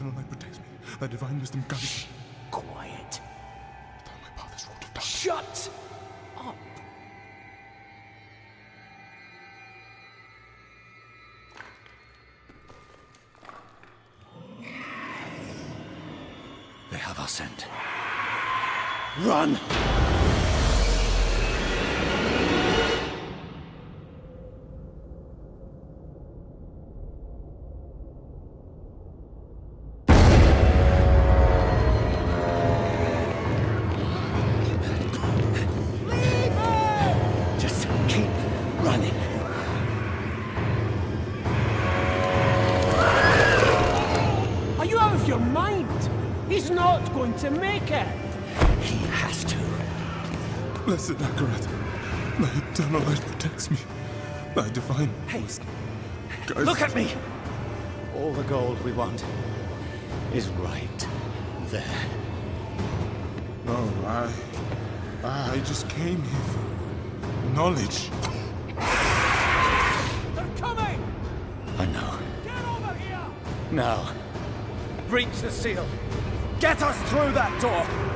eternal light protects me. Thy divine wisdom guides me. Quiet. Thou my path is wrought of darkness. Shut up. They have our scent. Run! Divine Hey, wisdom guides Look at me! All the gold we want is right there. No, I. I ah. just came here for knowledge. They're coming! I know. Get over here! Now, breach the seal. Get us through that door.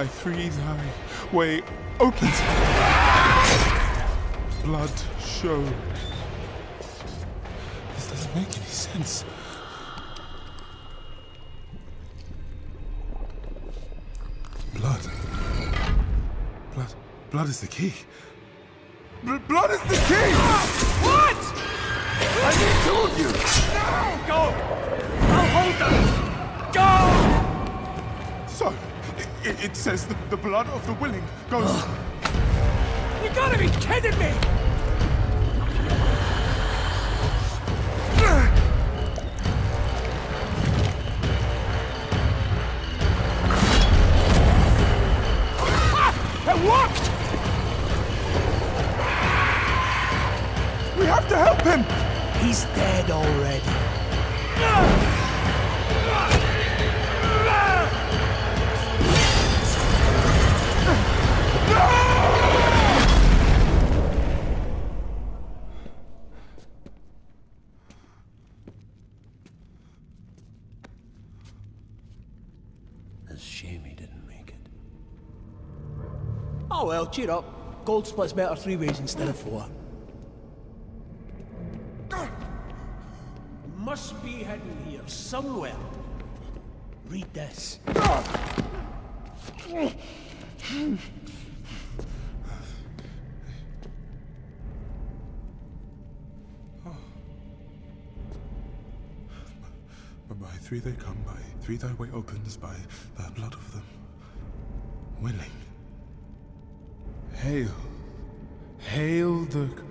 By three thy way opens. Blood show. This doesn't make any sense. Blood. Blood. Blood is the key. Bl- blood is the key! What? I need two of you! Go! I'll hold them! It, it says the, the blood of the willing goes. You gotta be kidding me! Well, cheer up. Gold splits better three ways instead of four. Must be hidden here somewhere. Read this. By three they come, by three thy way opens, by the blood of them willing. Hail. Hail the, cre-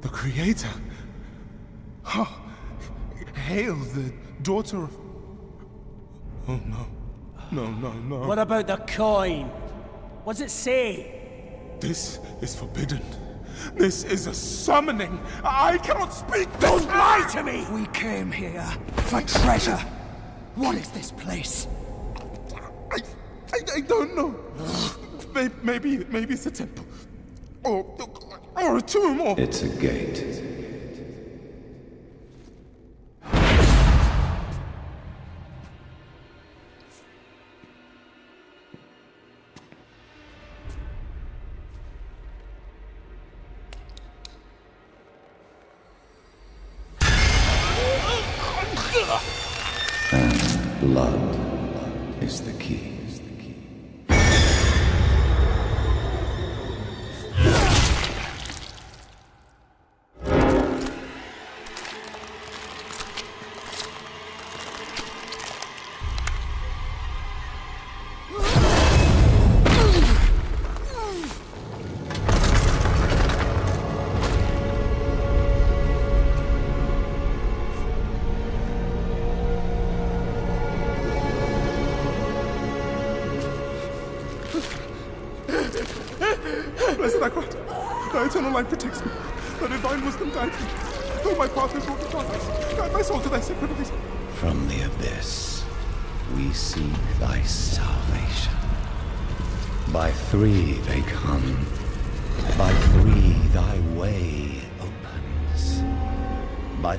the Creator. Ha! Hail the daughter of. Oh no. No, no, no. What about the coin? What's it say? This is forbidden. This is a summoning. I cannot speak. Don't lie to me! We came here for treasure. What is this place? I, I, I don't know. Maybe, maybe, it's a temple, or, or a tomb, or. It's a gate.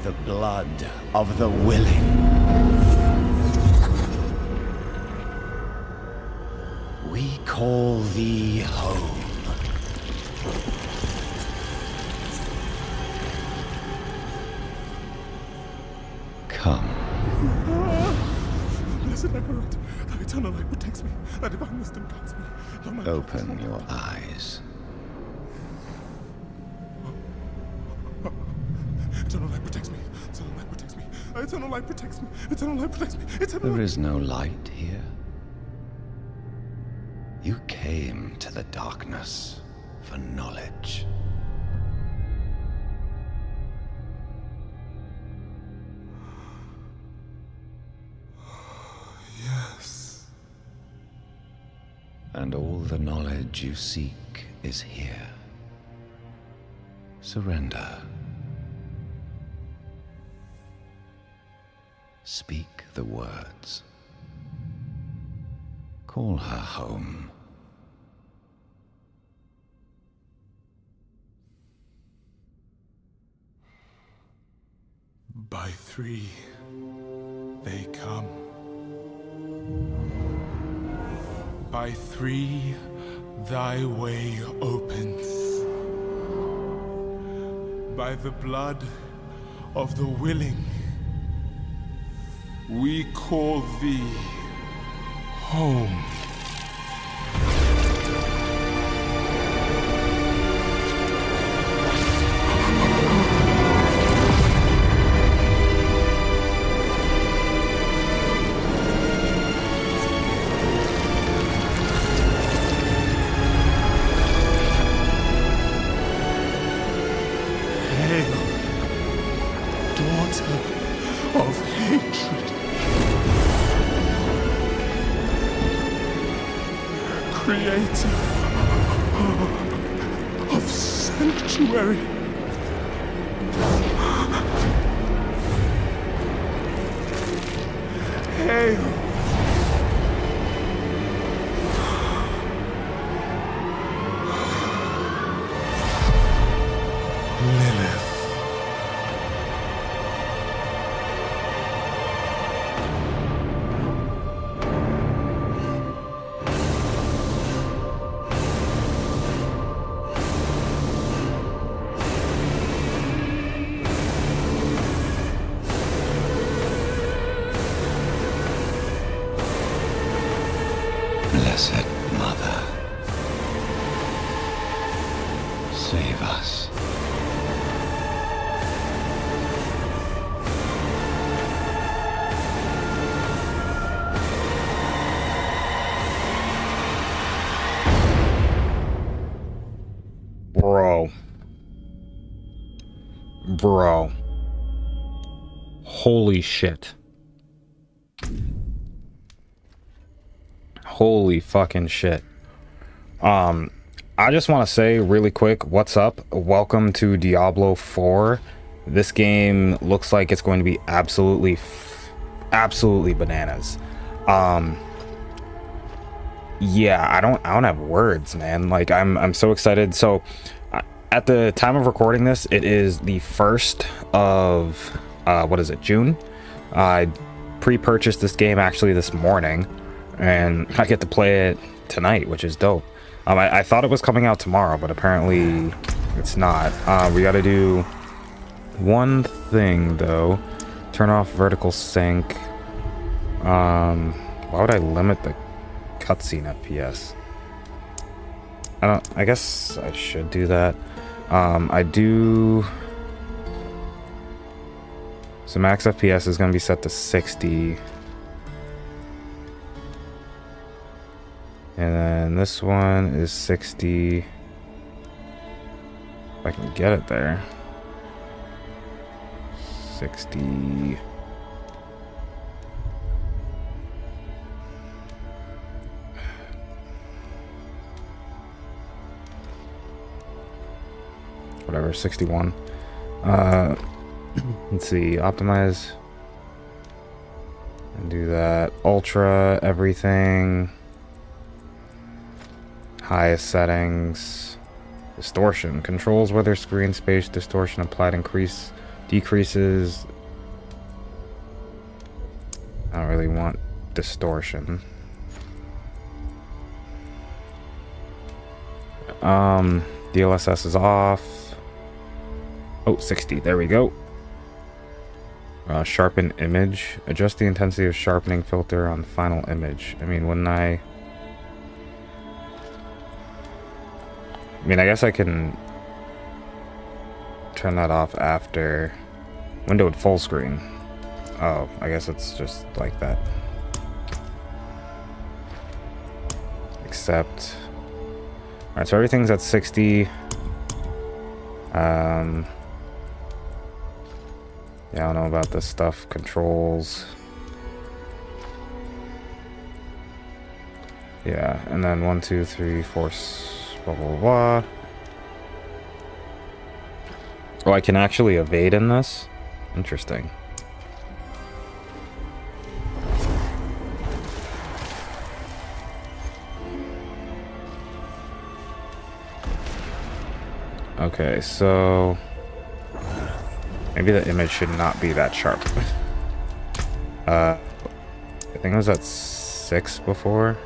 The blood of the willing. We call thee home. Come. Blessed thy eternal light protects me. Thy divine wisdom guides me. Though my path is Open your eyes. Eternal light protects me. Eternal light protects me. Eternal light protects me. Eternal light protects me. Eternal There is no light here. You came to the darkness for knowledge. Yes. And all the knowledge you seek is here. Surrender. Speak the words. Call her home. By three, they come. By three, thy way opens. By the blood of the willing, we call thee home. Holy shit. Holy fucking shit. Um, I just want to say really quick, what's up? Welcome to Diablo 4. This game looks like it's going to be absolutely, absolutely bananas. Um, yeah, I don't, I don't have words, man. Like, I'm, I'm so excited. So, uh, at the time of recording this, it is the first of, uh, what is it, June? I pre-purchased this game actually this morning, and I get to play it tonight, which is dope. Um, I, I thought it was coming out tomorrow, but apparently it's not. Uh, we got to do one thing though. Turn off vertical sync. Um, why would I limit the cutscene FPS? I don't. I guess I should do that. Um, I do. So max FPS is going to be set to 60. And then this one is 60. If I can get it there. 60. whatever, 61. Uh, let's see, optimize. And do that. Ultra, everything. Highest settings. Distortion. Controls whether screen space distortion applied increase decreases. I don't really want distortion. Um, DLSS is off. Oh, 60. There we go. Uh, sharpen image. Adjust the intensity of sharpening filter on final image. I mean, wouldn't I... I mean, I guess I can turn that off after windowed full screen. Oh, I guess it's just like that. Except... Alright, so everything's at 60. Um... Yeah, I don't know about this stuff. Controls. Yeah, and then one, two, three, four, blah, blah, blah. Oh, I can actually evade in this? Interesting. Okay, so... Maybe the image should not be that sharp. uh, I think it was at 6 before.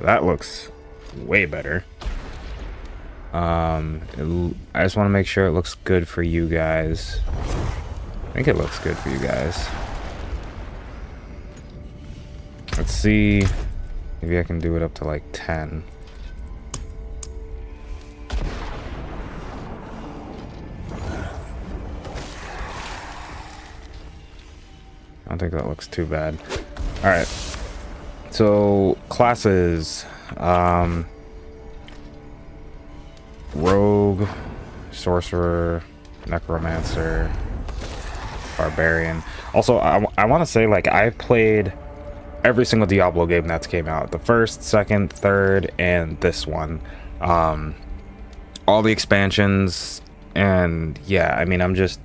That looks way better. Um, it, I just want to make sure it looks good for you guys. I think it looks good for you guys. Let's see. Maybe I can do it up to like 10. Don't think that looks too bad. Alright. So, classes. Um, rogue, sorcerer, necromancer, barbarian. Also, I, I want to say, like, I've played every single Diablo game that's came out. The first, second, third, and this one. Um, all the expansions, and yeah, I mean, I'm just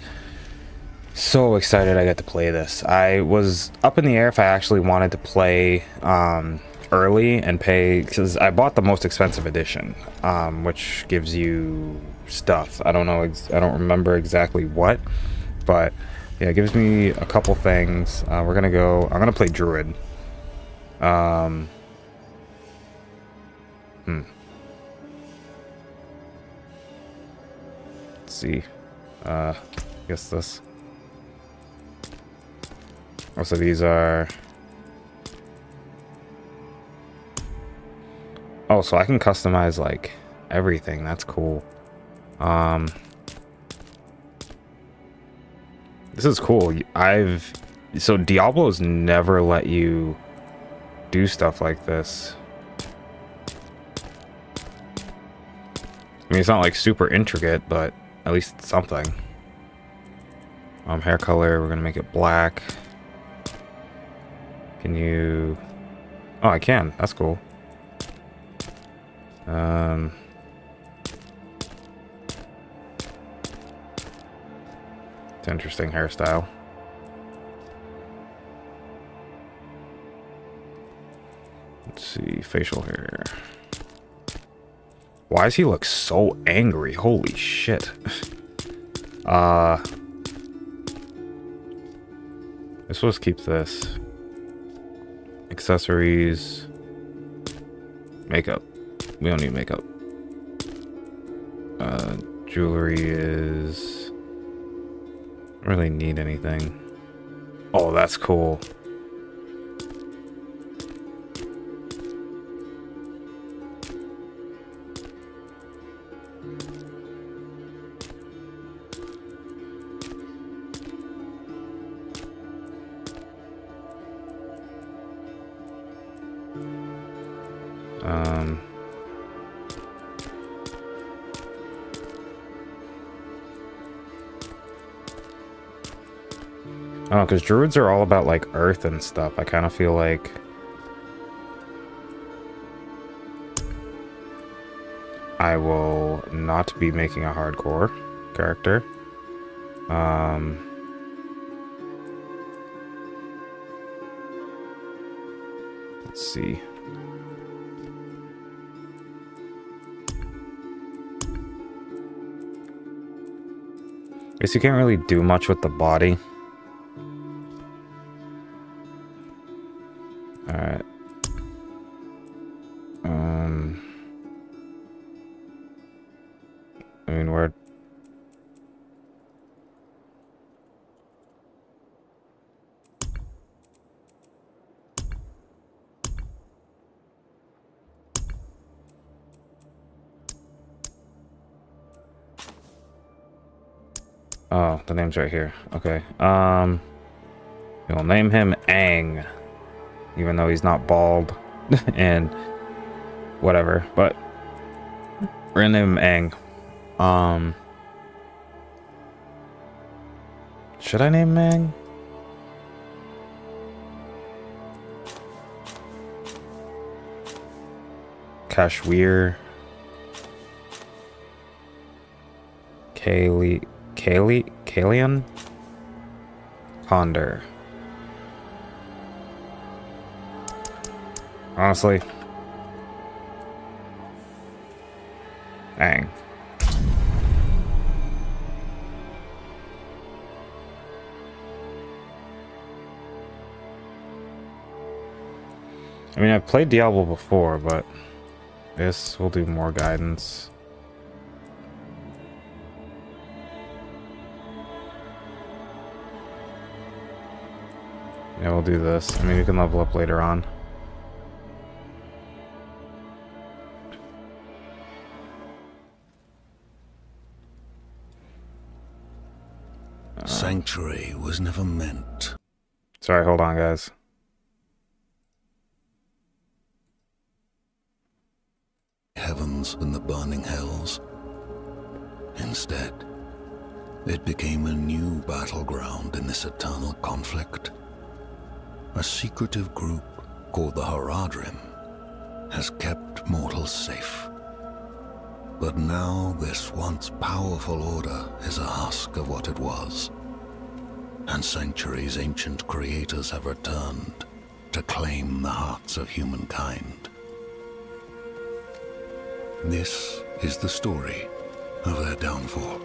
so excited I got to play this. I was up in the air if I actually wanted to play um, early and pay because I bought the most expensive edition, um, which gives you stuff. I don't know. I don't remember exactly what, but yeah, it gives me a couple things. Uh, we're gonna go. I'm gonna play druid. Um. Hmm. Let's see. Uh, I guess this. Also, these are... Oh, so I can customize, like, everything. That's cool. Um... This is cool. I've... So, Diablo's never let you do stuff like this. I mean, it's not, like, super intricate, but at least something. Um, hair color, we're gonna make it black. Can you... Oh, I can. That's cool. Um... It's interesting hairstyle. Let's see, facial hair. Why does he look so angry? Holy shit. uh... Let's just keep this. Accessories. Makeup. We don't need makeup. Uh, jewelry is... Don't really need anything. Oh, that's cool. Because druids are all about, like, earth and stuff. I kind of feel like... I will not be making a hardcore character. Um, let's see. Guess you can't really do much with the body. Oh, the name's right here. Okay. Um, we'll name him Aang, even though he's not bald and whatever. But we're gonna name him Aang. Um, should I name him Aang? Kashwir. Kaylee. Kaylee, Kalian? Ponder. Honestly. Dang. I mean, I've played Diablo before, but this will do more guidance. Yeah, we'll do this. I mean, we can level up later on. Uh. Sanctuary was never meant. Sorry, hold on, guys. Heavens and the burning hells. Instead, it became a new battleground in this eternal conflict. A secretive group called the Horadrim has kept mortals safe. But now this once powerful order is a husk of what it was. And Sanctuary's ancient creators have returned to claim the hearts of humankind. This is the story of their downfall.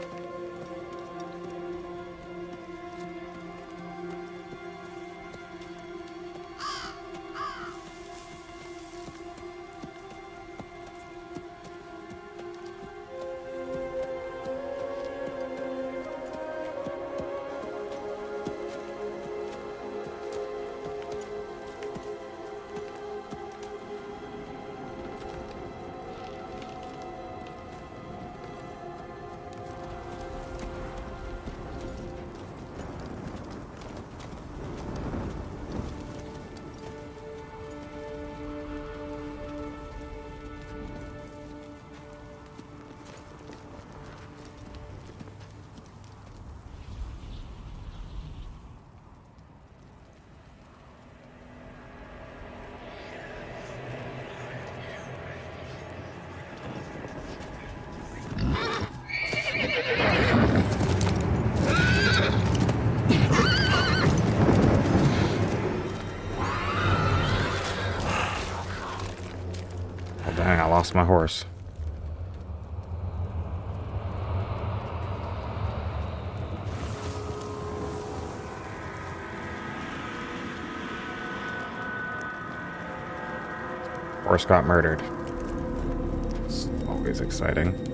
Lost my horse. Horse got murdered. It's always exciting.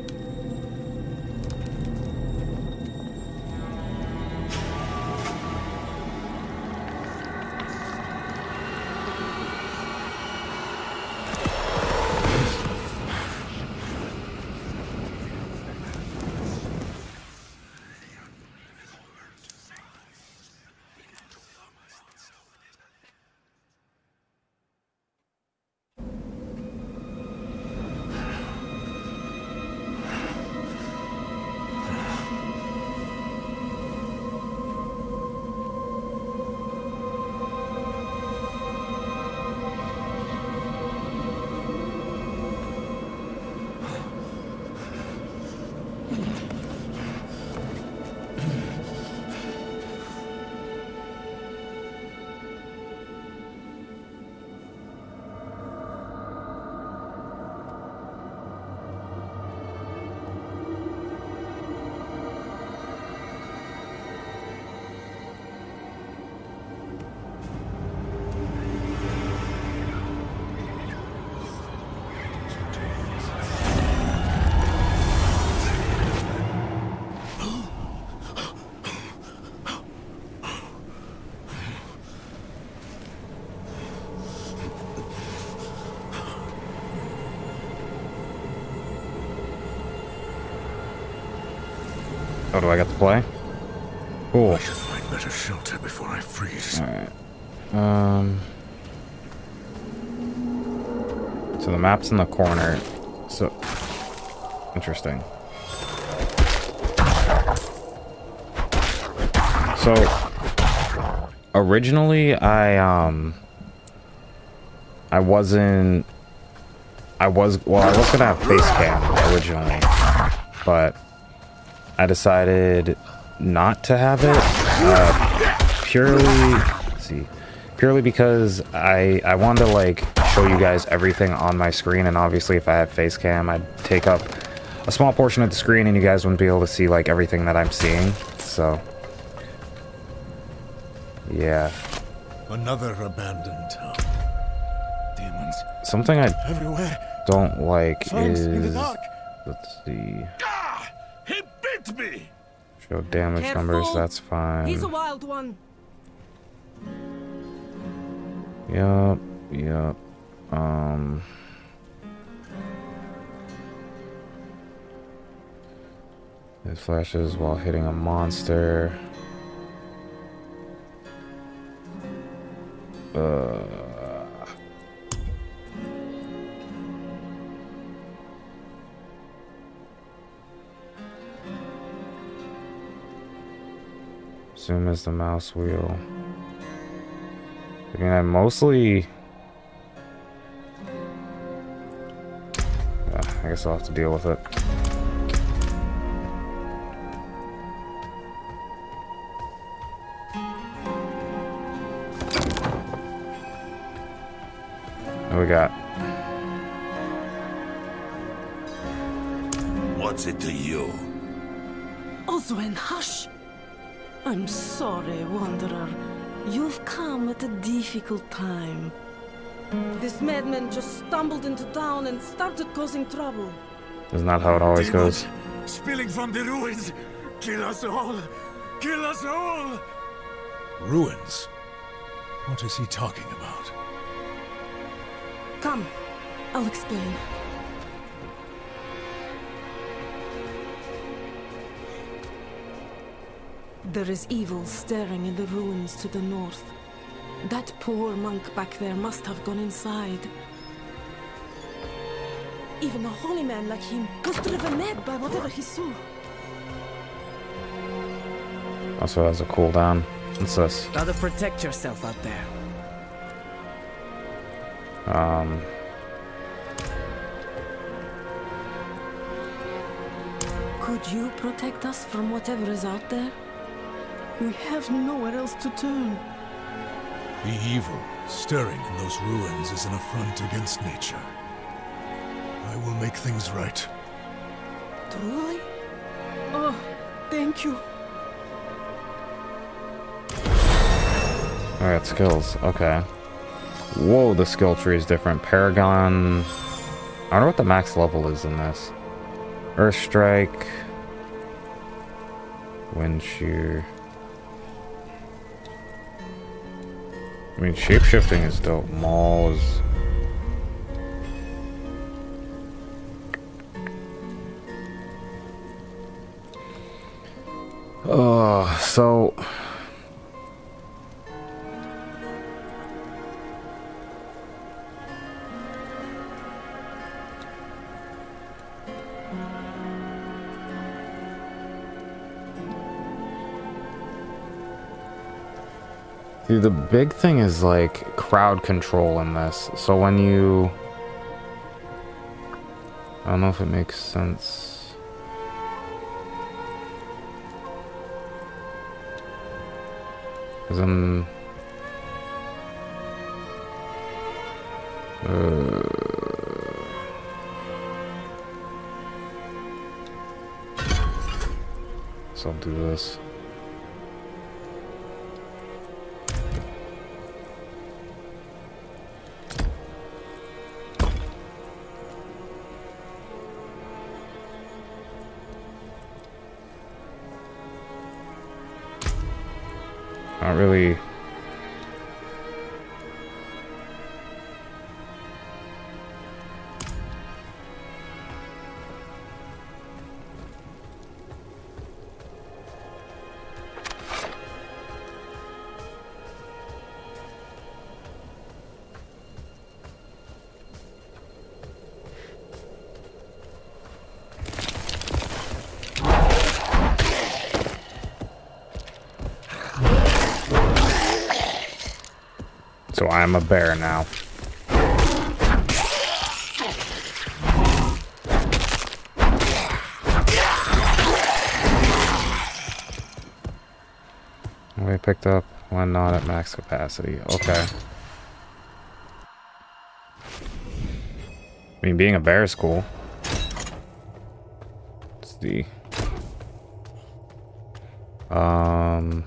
Oh, do I get to play? Cool. I should find better shelter before I freeze. Alright. Um. So the map's in the corner. So. Interesting. So. Originally, I, um. I wasn't. I was. Well, I was gonna have face cam originally. But. I decided not to have it. Uh, purely. See purely because I I wanted to like show you guys everything on my screen and obviously if I had face cam I'd take up a small portion of the screen and you guys wouldn't be able to see like everything that I'm seeing so yeah Another abandoned town. Demons something I everywhere. don't like is in the dark. let's see show damage numbers, that's fine He's a wild one. Yup, yup. Um. It flashes while hitting a monster. Uh. Zoom is the mouse wheel. I mean, I mostly... I guess I'll have to deal with it. Difficult time. This madman just stumbled into town and started causing trouble. Isn't that how it always goes? Spilling from the ruins! Kill us all! Kill us all! Ruins? What is he talking about? Come, I'll explain. There is evil staring in the ruins to the north. That poor monk back there must have gone inside. Even a holy man like him was driven mad by whatever he saw. Also has a cooldown. What's this? Gotta protect yourself out there. Um. Could you protect us from whatever is out there? We have nowhere else to turn. The evil stirring in those ruins is an affront against nature. I will make things right. Truly? Oh, thank you. Alright, skills. Okay. Whoa, the skill tree is different. Paragon. I wonder what the max level is in this. Earth Strike. Wind Shear. I mean, shapeshifting is dope. Maul is. Oh, uh, so. See, the big thing is like crowd control in this. So when you. I don't know if it makes sense. Because I'm. Uh, so I'll do this. Not really. I am a bear now. We picked up when not at max capacity. Okay. I mean, being a bear is cool. Let's see. Um...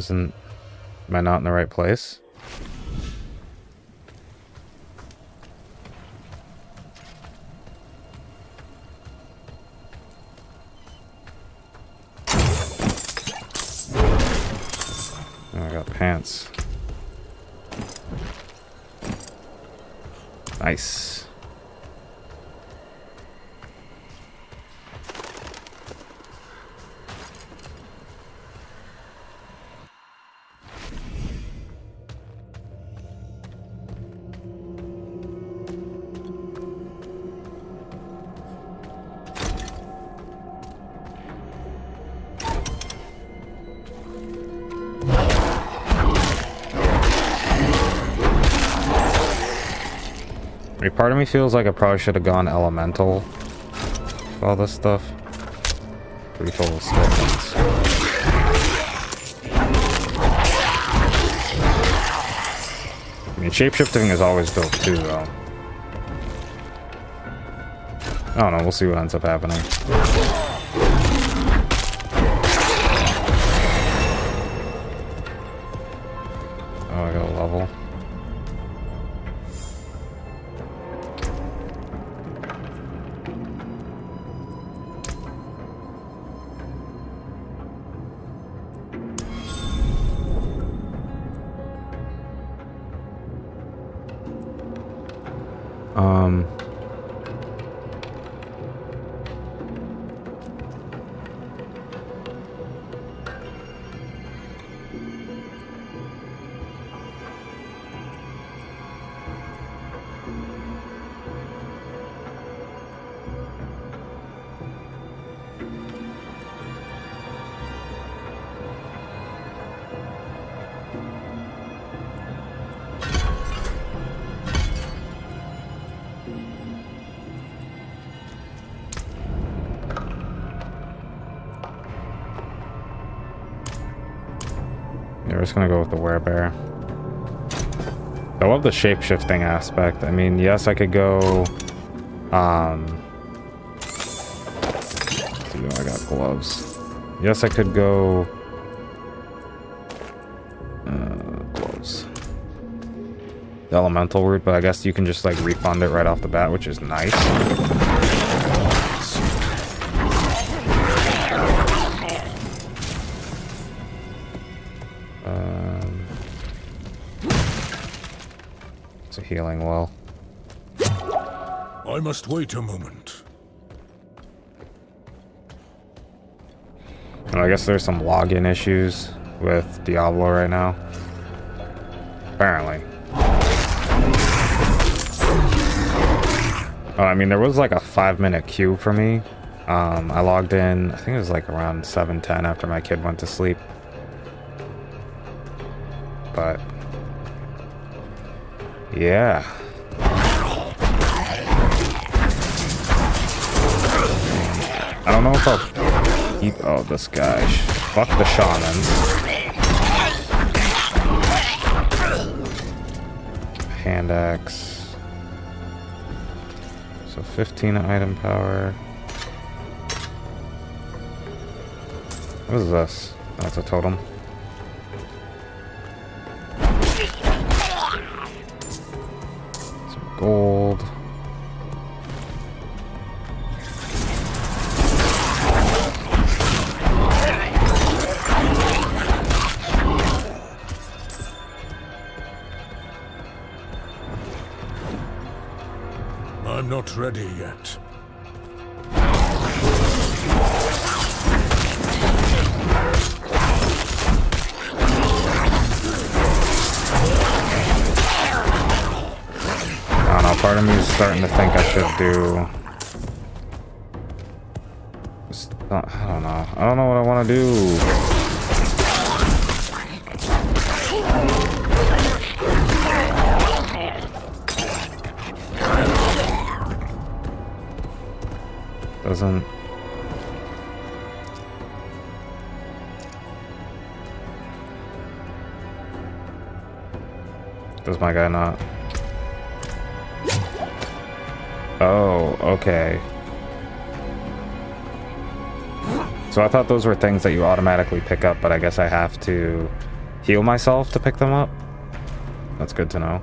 Isn't... Am I not in the right place? Feels like I probably should have gone elemental all this stuff. Lethal stiffness. I mean, shapeshifting is always dope too, though. I don't know, we'll see what ends up happening. Just gonna go with the werebear. I love the shape-shifting aspect. I mean, yes, I could go... Um... see, I got gloves. Yes, I could go... Uh, gloves. The elemental route, but I guess you can just, like, refund it right off the bat, which is nice. Healing well. I must wait a moment. I guess there's some login issues with Diablo right now. Apparently. Oh, I mean, there was like a five minute queue for me. Um, I logged in, I think it was like around 7.10 after my kid went to sleep. But, yeah. I don't know if I'll keep, oh, this guy. Fuck the shamans. Hand axe. So 15 item power. What is this? That's a totem. Gold. Starting to think I should do... I don't know. I don't know what I want to do. Doesn't... Does my guy not? Okay. So I thought those were things that you automatically pick up, but I guess I have to heal myself to pick them up. That's good to know.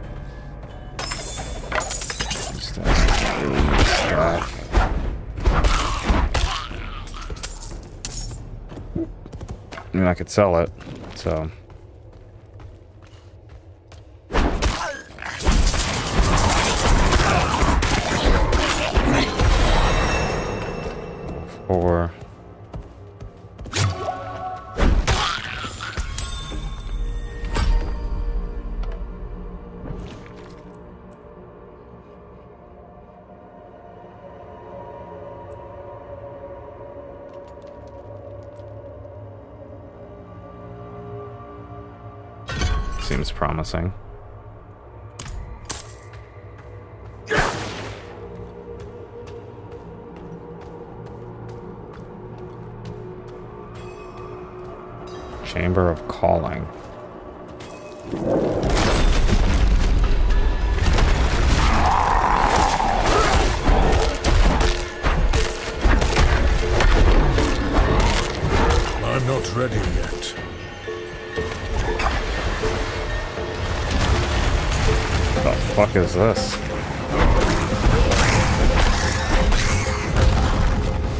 I mean, I could sell it, so... Four. Seems promising. Chamber of Calling. I'm not ready yet. The fuck is this?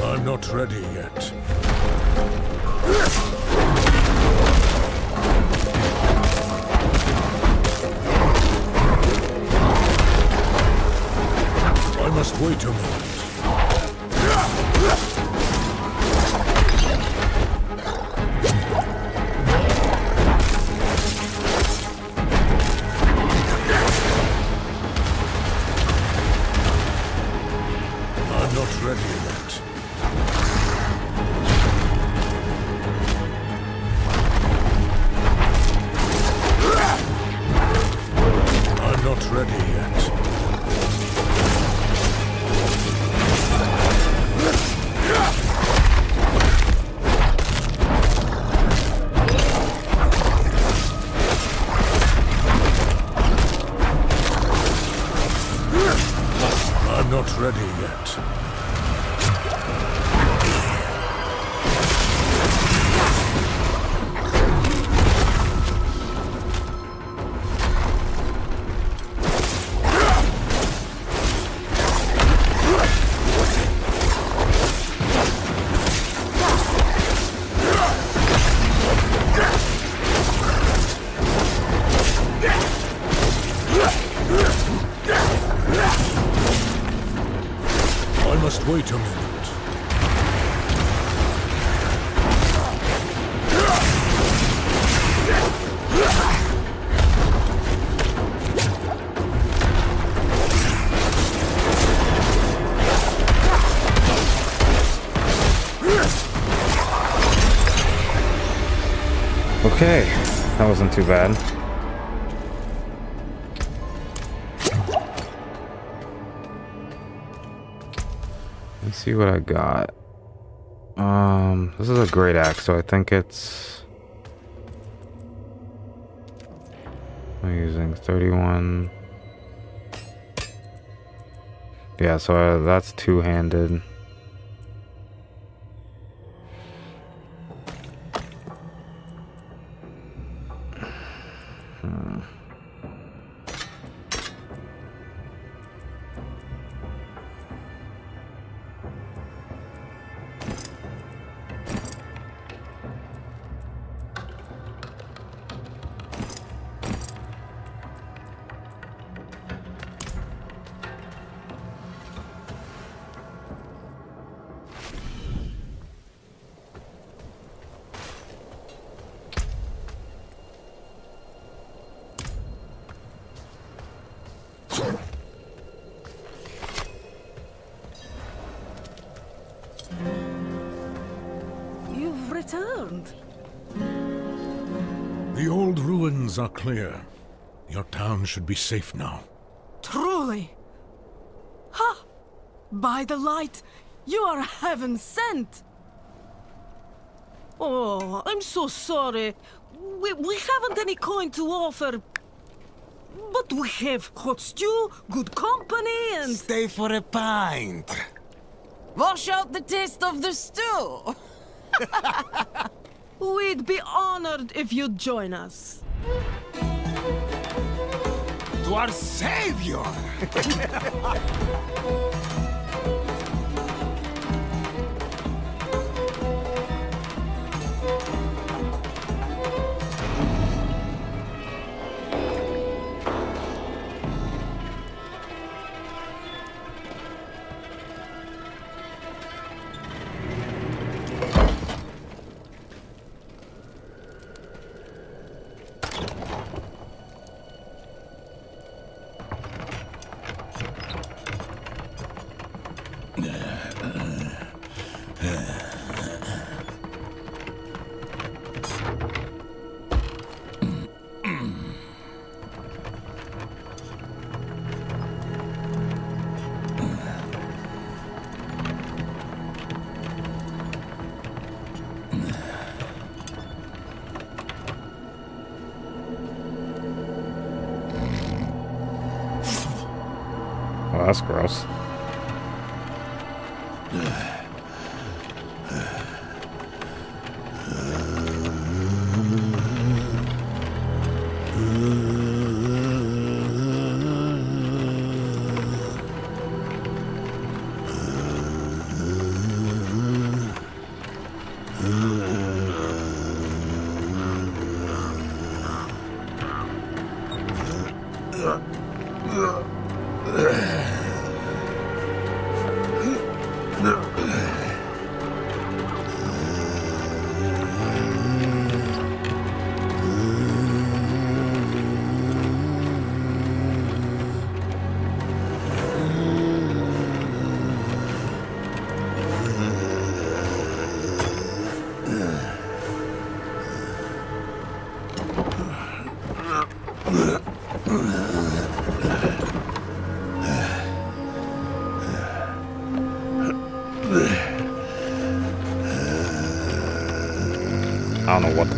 I'm not ready yet. Wait a moment. Wasn't too bad. Let's see what I got. Um, this is a great axe, so I think it's. I'm using 31. Yeah, so uh, that's two-handed. Returned. The old ruins are clear. Your town should be safe now. Truly. Ha! By the light, you are heaven sent. Oh, I'm so sorry. We, we haven't any coin to offer. But we have hot stew, good company, and. Stay for a pint. Wash out the taste of the stew. We'd be honored if you'd join us. To our savior!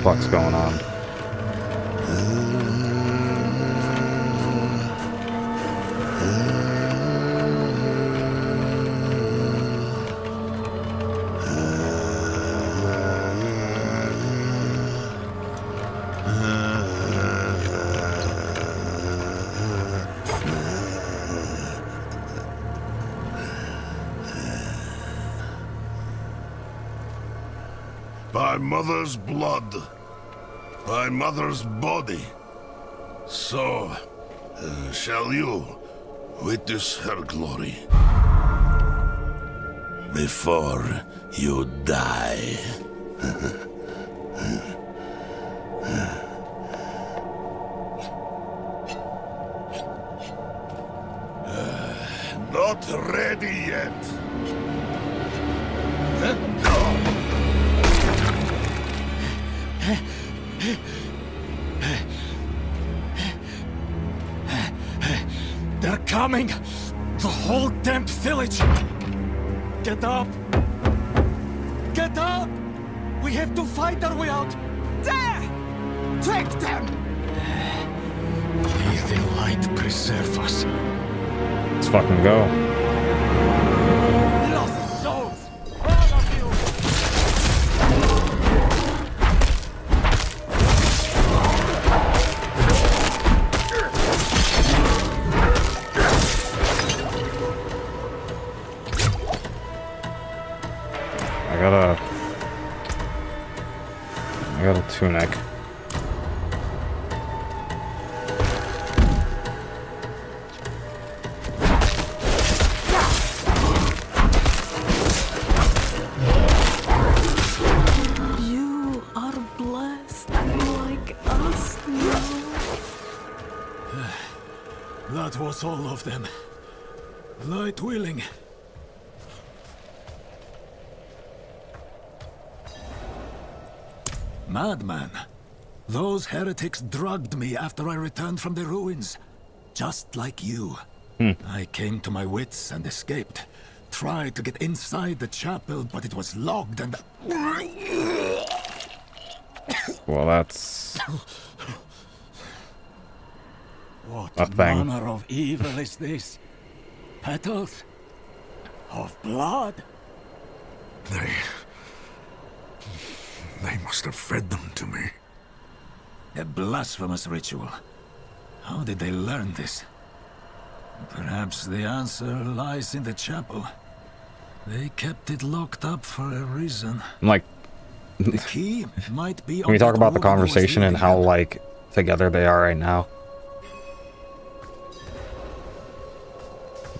fuck's going on. Mother's blood. By mother's body. So, uh, shall you witness her glory. Before you die. coming! The whole damn village! Get up! Get up! We have to fight our way out! There! Take them! May the light preserve us. Let's fucking go. I heretics drugged me after I returned from the ruins. Just like you. Hmm. I came to my wits and escaped. Tried to get inside the chapel, but it was locked and... Well, that's What a thing. manner of evil is this? Petals? Of blood? They... They must have fed them to me. A blasphemous ritual. How did they learn this? Perhaps the answer lies in the chapel. They kept it locked up for a reason. I'm like, The key might be can we talk about the woman who was conversation and how like together they are right now?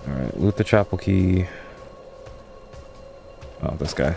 All right, loot the chapel key. Oh, this guy.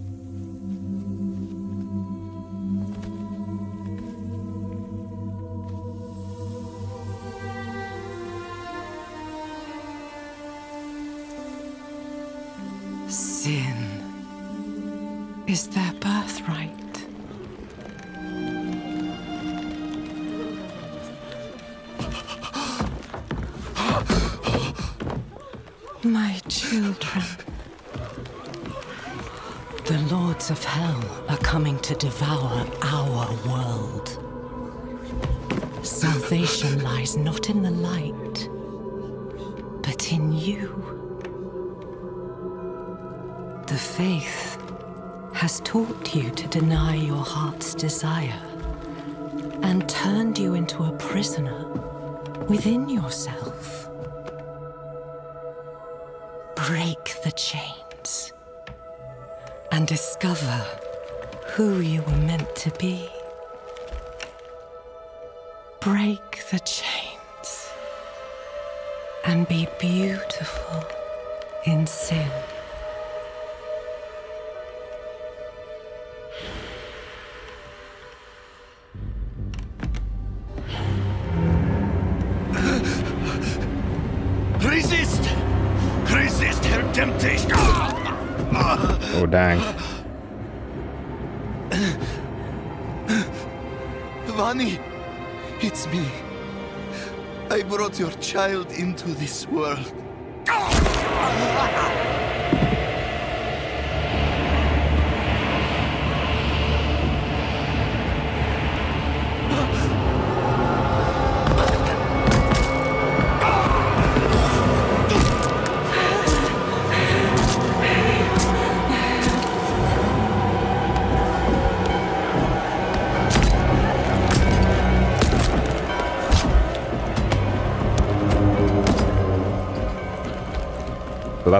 Is their birthright. My children. The lords of hell are coming to devour our world. Salvation lies not in the light, but in you. The faith has taught you to deny your heart's desire and turned you into a prisoner within yourself. Break the chains and discover who you were meant to be. Break the chains and be beautiful in sin. Dang. Vani, it's me. I brought your child into this world.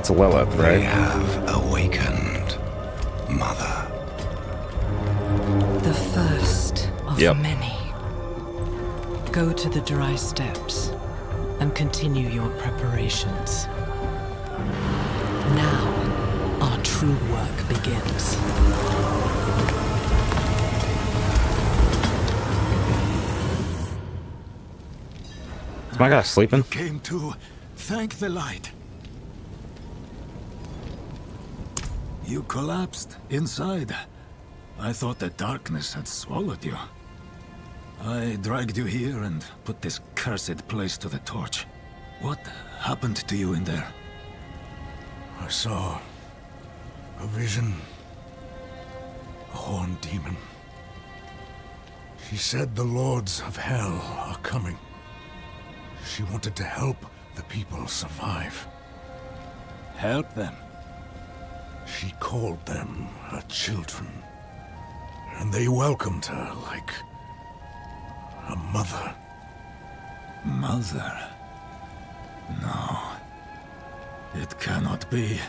So that's Lilith, right? They have awakened, Mother. The first of Yep. many. Go to the Dry Steppes and continue your preparations. Now, our true work begins. Is my guy sleeping? Came to thank the light. You collapsed inside. I thought the darkness had swallowed you. I dragged you here and put this cursed place to the torch. What happened to you in there? I saw a vision. A horned demon. She said the lords of hell are coming. She wanted to help the people survive. Help them? She called them her children. And they welcomed her like a mother. Mother? No. It cannot be.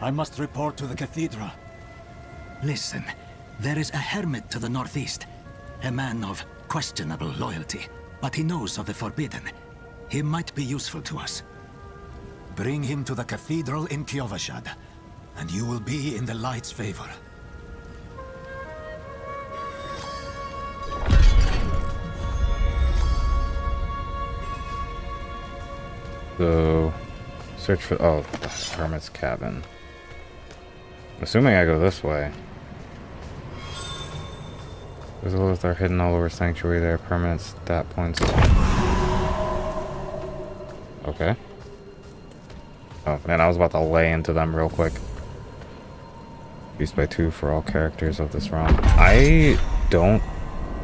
I must report to the cathedral. Listen, there is a hermit to the northeast. A man of questionable loyalty, but he knows of the forbidden. He might be useful to us. Bring him to the cathedral in Kyovashad, and you will be in the light's favor. So, search for oh, the hermit's cabin. Assuming I go this way. There's Those Lilith are hidden all over sanctuary. There permanent stat points. Okay. Oh man, I was about to lay into them real quick. Used by two for all characters of this realm. I don't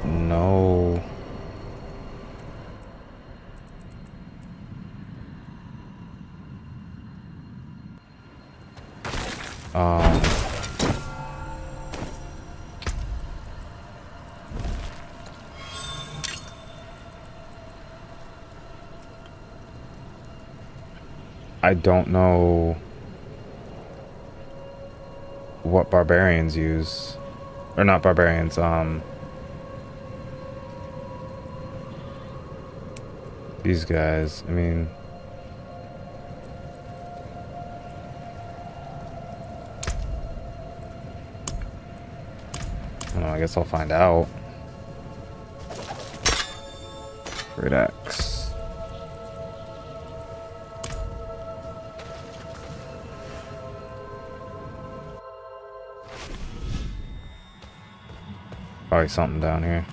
know. Um, I don't know what barbarians use. Or not barbarians, um... These guys, I mean... I know, I guess I'll find out. Great Probably something down here.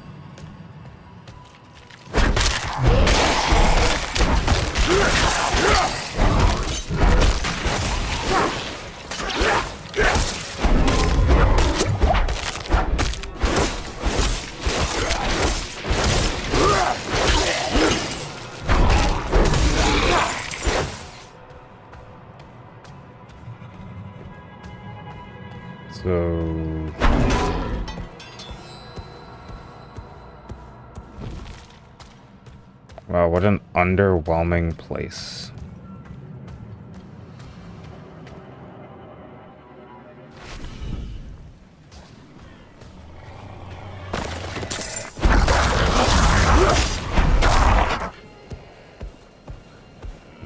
Wow, what an underwhelming place.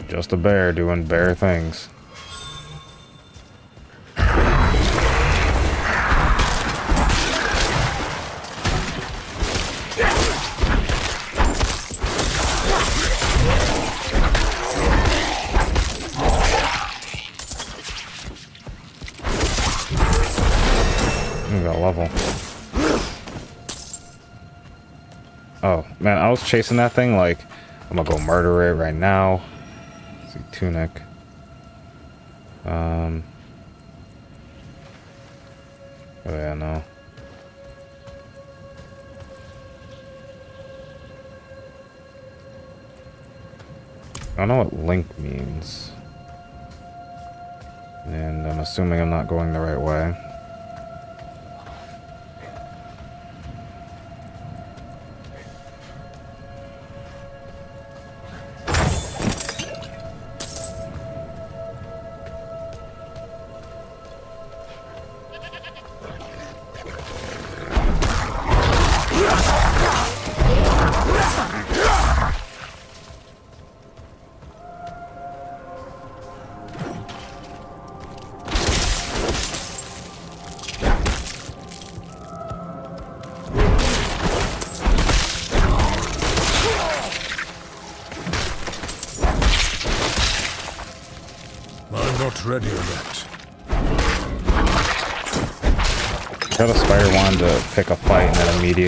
Just a bear doing bear things. Chasing that thing like, I'm gonna go murder it right now. Let's see, tunic. Um. Oh, yeah, no. I don't know what link means. And I'm assuming I'm not going the right way.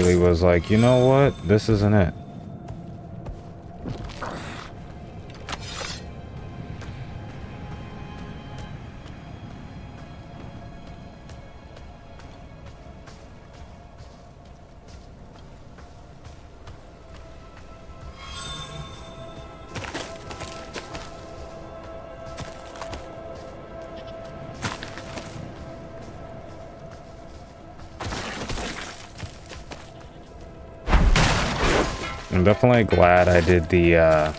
Immediately was like, you know what? This isn't it. I'm glad I did the uh,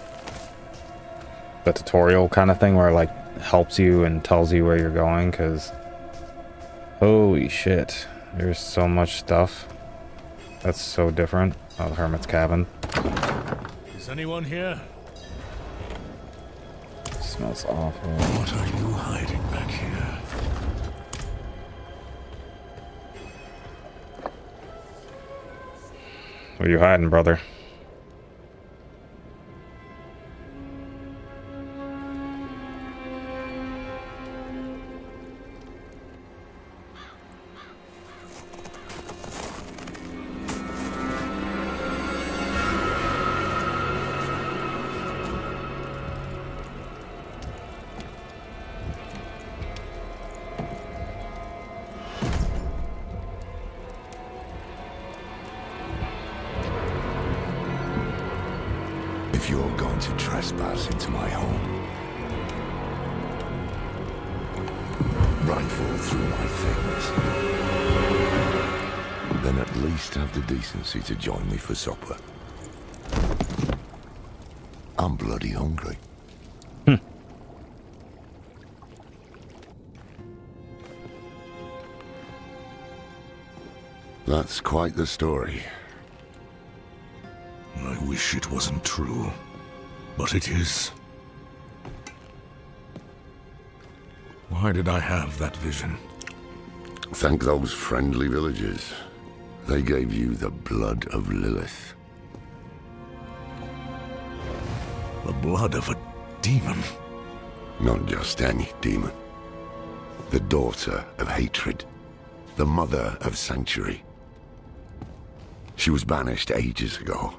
the tutorial kind of thing where it like helps you and tells you where you're going because holy shit there's so much stuff that's so different oh the hermit's cabin Is anyone here? smells awful What are you hiding back here? where you hiding brother join me for supper. I'm bloody hungry. Hmm. That's quite the story. I wish it wasn't true, but it is. Why did I have that vision? Thank those friendly villagers. They gave you the blood of Lilith. The blood of a demon. Not just any demon. The daughter of hatred. The mother of sanctuary. She was banished ages ago.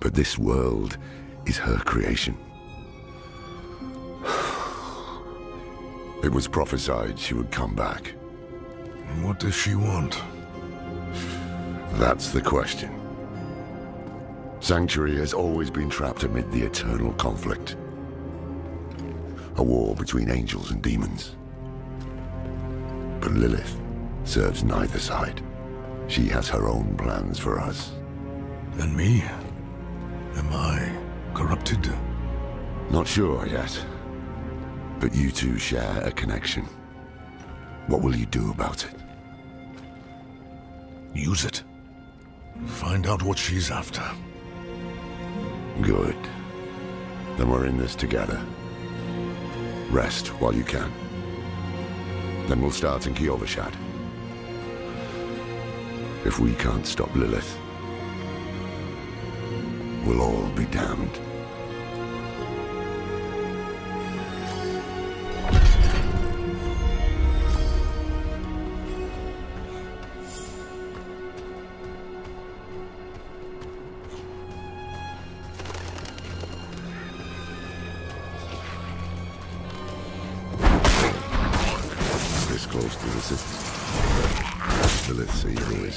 But this world is her creation. It was prophesied she would come back. What does she want? That's the question. Sanctuary has always been trapped amid the eternal conflict. A war between angels and demons. But Lilith serves neither side. She has her own plans for us. And me? Am I corrupted? Not sure yet. But you two share a connection. What will you do about it? Use it. Find out what she's after. Good. Then we're in this together. Rest while you can. Then we'll start in Kyovashad. If we can't stop Lilith, we'll all be damned.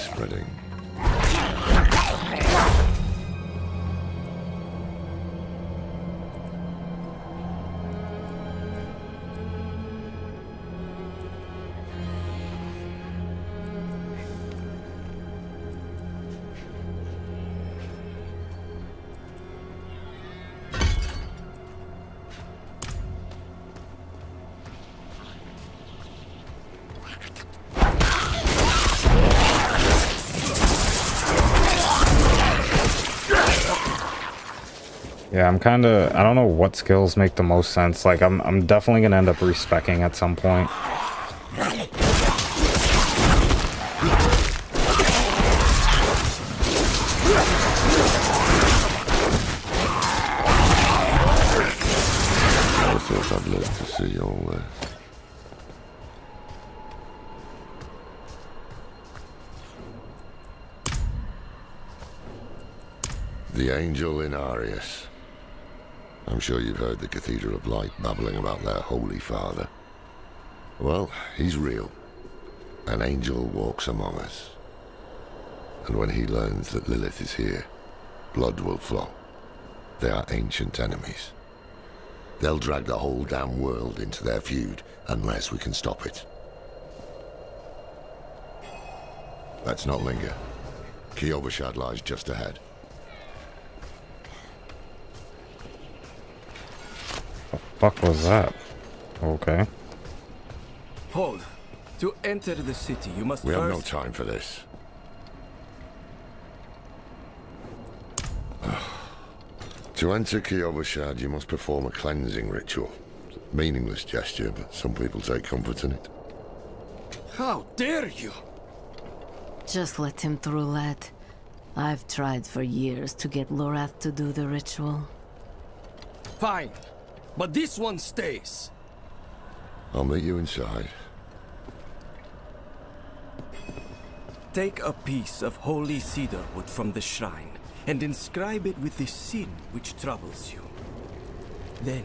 Spreading. Yeah, I'm kind of. I don't know what skills make the most sense. Like, I'm. I'm definitely gonna end up respecking at some point. Sure you've heard the Cathedral of Light babbling about their Holy Father. Well, he's real. An angel walks among us. And when he learns that Lilith is here, blood will flow. They are ancient enemies. They'll drag the whole damn world into their feud unless we can stop it. Let's not linger. Kyovashad lies just ahead. What fuck was that? Okay. Hold. To enter the city, you must We first... have no time for this. to enter Kyovashad, you must perform a cleansing ritual. Meaningless gesture, but some people take comfort in it. How dare you! Just let him through, lad. I've tried for years to get Lorath to do the ritual. Fine. But this one stays. I'll meet you inside. Take a piece of holy cedar wood from the shrine and inscribe it with the sin which troubles you. Then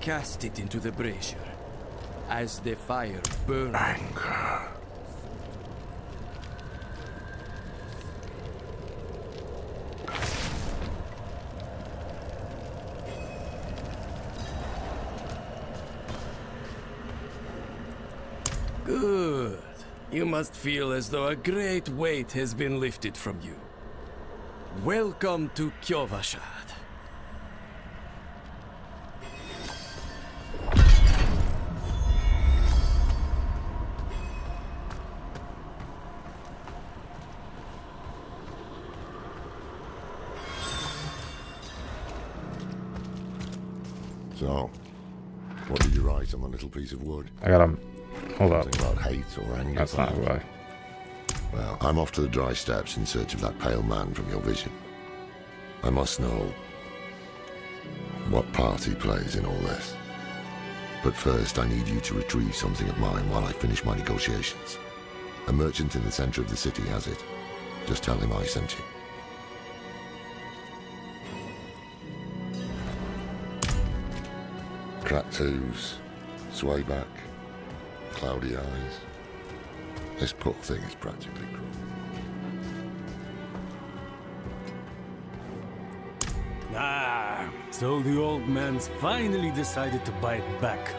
cast it into the brazier. As the fire burns. Anger. Good. You must feel as though a great weight has been lifted from you. Welcome to Kyovashad. So, what did you write on the little piece of wood? I got him. Hold up. About or. That's not who I. Well, I'm off to the Dry Steppes in search of that pale man from your vision. I must know what part he plays in all this. But first, I need you to retrieve something of mine while I finish my negotiations. A merchant in the center of the city has it. Just tell him I sent you. Cracked hooves, sway back, cloudy eyes. This poor thing is practically cruel. Ah, so the old man's finally decided to buy it back.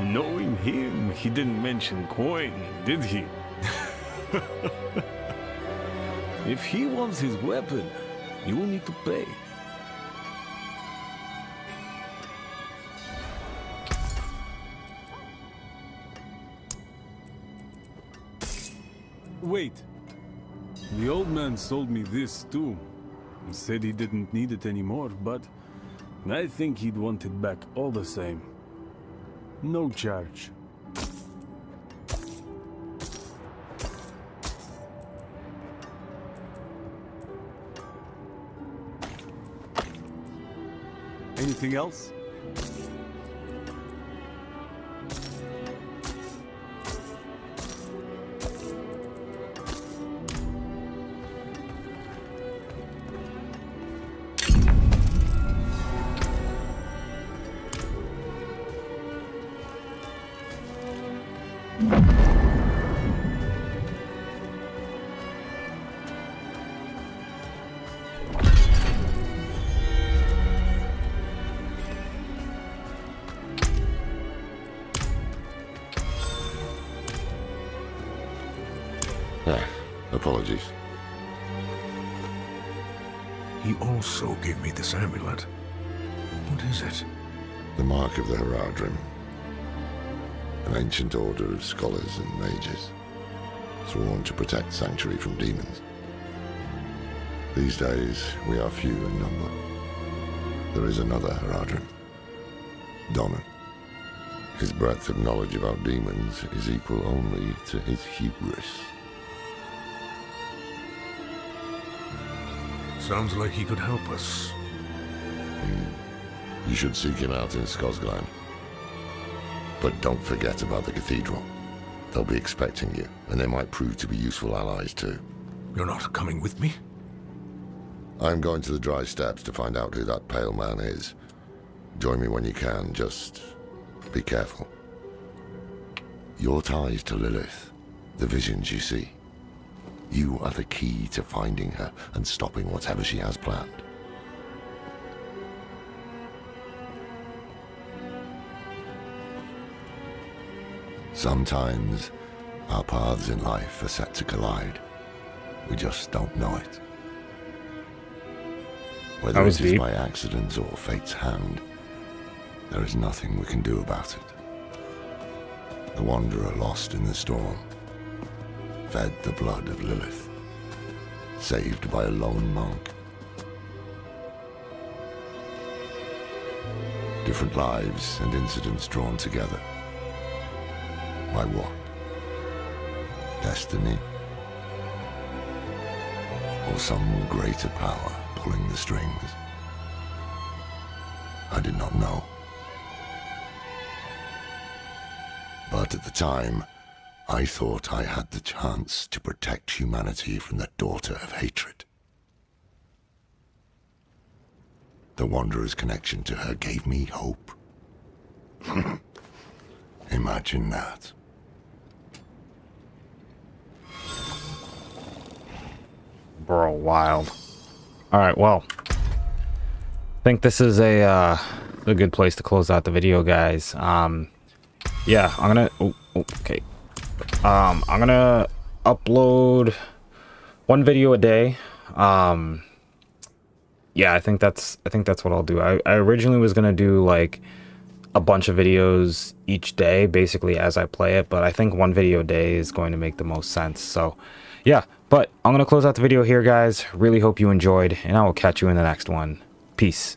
Knowing him, he didn't mention coin, did he? if he wants his weapon, you will need to pay. Wait. The old man sold me this too. He said he didn't need it anymore, but I think he'd want it back all the same. No charge. Anything else? Mark of the Horadrim. An ancient order of scholars and mages, sworn to protect Sanctuary from demons. These days, we are few in number. There is another Horadrim, Donan. His breadth of knowledge about demons is equal only to his hubris. Sounds like he could help us. You should seek him out in Scosglen. But don't forget about the cathedral. They'll be expecting you, and they might prove to be useful allies too. You're not coming with me? I'm going to the Dry Steppes to find out who that pale man is. Join me when you can, just be careful. Your ties to Lilith, the visions you see. You are the key to finding her and stopping whatever she has planned. Sometimes our paths in life are set to collide. We just don't know it. Whether it was is by accident or fate's hand, there is nothing we can do about it. The wanderer lost in the storm, fed the blood of Lilith, saved by a lone monk. Different lives and incidents drawn together. By what? Destiny? Or some greater power pulling the strings? I did not know. But at the time, I thought I had the chance to protect humanity from the daughter of hatred. The Wanderer's connection to her gave me hope. Imagine that. Bro, wild. Alright, well. I think this is a, uh, a good place to close out the video, guys. Um, yeah, I'm gonna... Oh, oh, okay. Um, I'm gonna upload one video a day. Um, yeah, I think that's I think that's what I'll do. I, I originally was gonna do like a bunch of videos each day, basically as I play it, but I think one video a day is going to make the most sense. So, yeah, but I'm gonna close out the video here, guys. Really hope you enjoyed, and I will catch you in the next one. Peace.